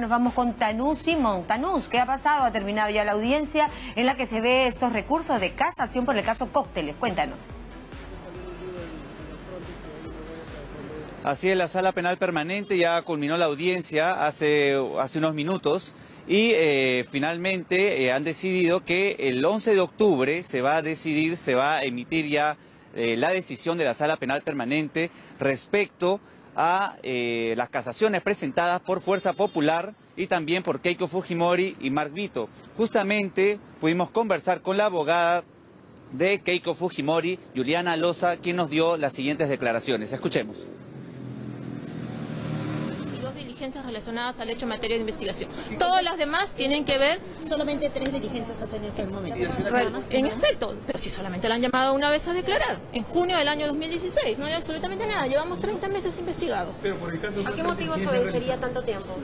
Nos vamos con Tanús Simón. Tanús, ¿qué ha pasado? Ha terminado ya la audiencia en la que se ve estos recursos de casación por el caso Cócteles. Cuéntanos. Así es, la sala penal permanente ya culminó la audiencia hace, hace unos minutos y eh, finalmente eh, han decidido que el 11 de octubre se va a decidir, se va a emitir ya eh, la decisión de la sala penal permanente respecto a eh, las casaciones presentadas por Fuerza Popular y también por Keiko Fujimori y Mark Vito. Justamente pudimos conversar con la abogada de Keiko Fujimori, Juliana Loza, quien nos dio las siguientes declaraciones. Escuchemos diligencias relacionadas al hecho en materia de investigación. Todas las demás tienen que ver... Solamente tres diligencias ha tenido hasta el momento. En efecto, pero si solamente la han llamado una vez a declarar, en junio del año 2016, no hay absolutamente nada, llevamos 30 meses investigados. ¿A qué motivo se obedecería tanto tiempo?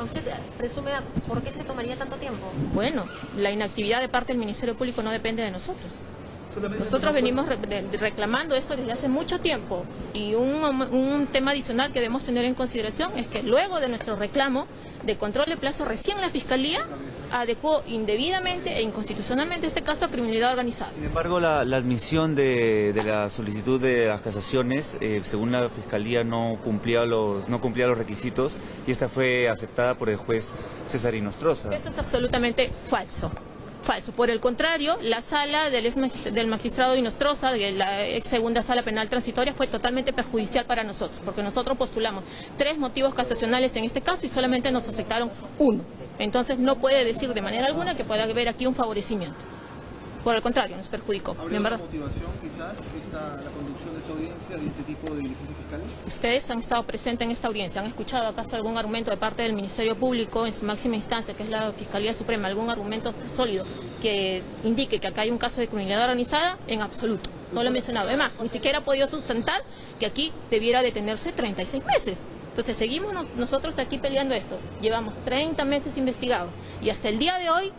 ¿A usted presume por qué se tomaría tanto tiempo? Bueno, la inactividad de parte del Ministerio Público no depende de nosotros. Nosotros venimos reclamando esto desde hace mucho tiempo y un, un, tema adicional que debemos tener en consideración es que luego de nuestro reclamo de control de plazo, recién la Fiscalía adecuó indebidamente e inconstitucionalmente este caso a criminalidad organizada. Sin embargo, la, admisión de, la solicitud de las casaciones, eh, según la Fiscalía, no cumplía, los, no cumplía los requisitos y esta fue aceptada por el juez César Inostroza. Esto es absolutamente falso. Falso. Por el contrario, la sala del, del magistrado Inostroza, de la ex segunda sala penal transitoria, fue totalmente perjudicial para nosotros, porque nosotros postulamos tres motivos casacionales en este caso y solamente nos aceptaron uno. Entonces no puede decir de manera alguna que pueda haber aquí un favorecimiento. Por el contrario, nos perjudicó. ¿Habría motivación quizás esta, la conducción de esta audiencia de este tipo de diligencias fiscales? Ustedes han estado presentes en esta audiencia. ¿Han escuchado acaso algún argumento de parte del Ministerio Público en su máxima instancia, que es la Fiscalía Suprema, algún argumento sólido que indique que acá hay un caso de criminalidad organizada? En absoluto. No lo he mencionado. Además, ni siquiera ha podido sustentar que aquí debiera detenerse 36 meses. Entonces seguimos nosotros aquí peleando esto. Llevamos 30 meses investigados y hasta el día de hoy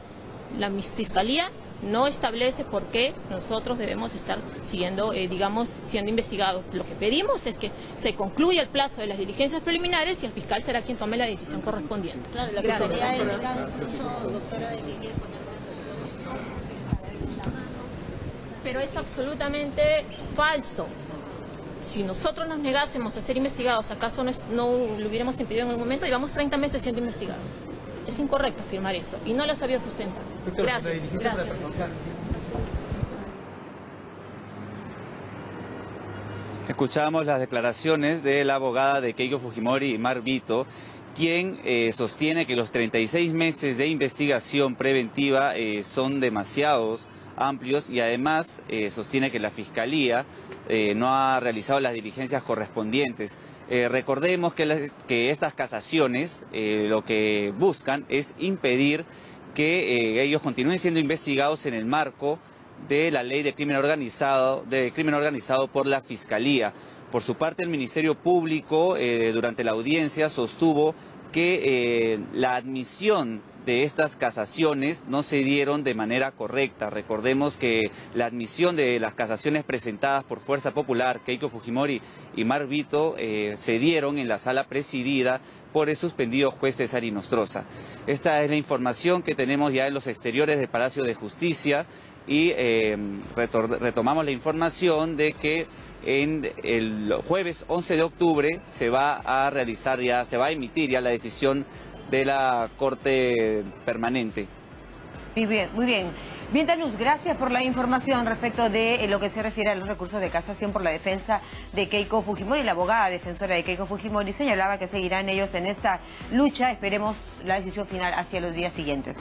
la Fiscalía no establece por qué nosotros debemos estar siendo, eh, digamos, siendo investigados. Lo que pedimos es que se concluya el plazo de las diligencias preliminares y el fiscal será quien tome la decisión correspondiente. Claro, la Pero es absolutamente falso. Si nosotros nos negásemos a ser investigados, ¿acaso no, no lo hubiéramos impedido en algún momento? Llevamos 30 meses siendo investigados. Es incorrecto afirmar eso y no lo sabía sustentar. Gracias. gracias. Escuchamos las declaraciones de la abogada de Keiko Fujimori Mar Vito, quien eh, sostiene que los 36 meses de investigación preventiva eh, son demasiados amplios y además eh, sostiene que la Fiscalía no ha realizado las diligencias correspondientes. recordemos que, que, estas casaciones lo que buscan es impedir que ellos continúen siendo investigados en el marco de la ley de crimen organizado, de crimen organizado por la Fiscalía. Por su parte, el Ministerio Público, eh, durante la audiencia, sostuvo que eh, la admisión de estas casaciones no se dieron de manera correcta. Recordemos que la admisión de las casaciones presentadas por Fuerza Popular, Keiko Fujimori y Mar Vito, eh, se dieron en la sala presidida por el suspendido juez César Inostroza. Esta es la información que tenemos ya en los exteriores del Palacio de Justicia y eh, retomamos la información de que en el jueves 11 de octubre se va a realizar ya, se va a emitir ya la decisión de la Corte Permanente. Muy bien, muy bien. Bien, gracias por la información respecto de eh, lo que se refiere a los recursos de casación por la defensa de Keiko Fujimori. La abogada defensora de Keiko Fujimori señalaba que seguirán ellos en esta lucha. Esperemos la decisión final hacia los días siguientes.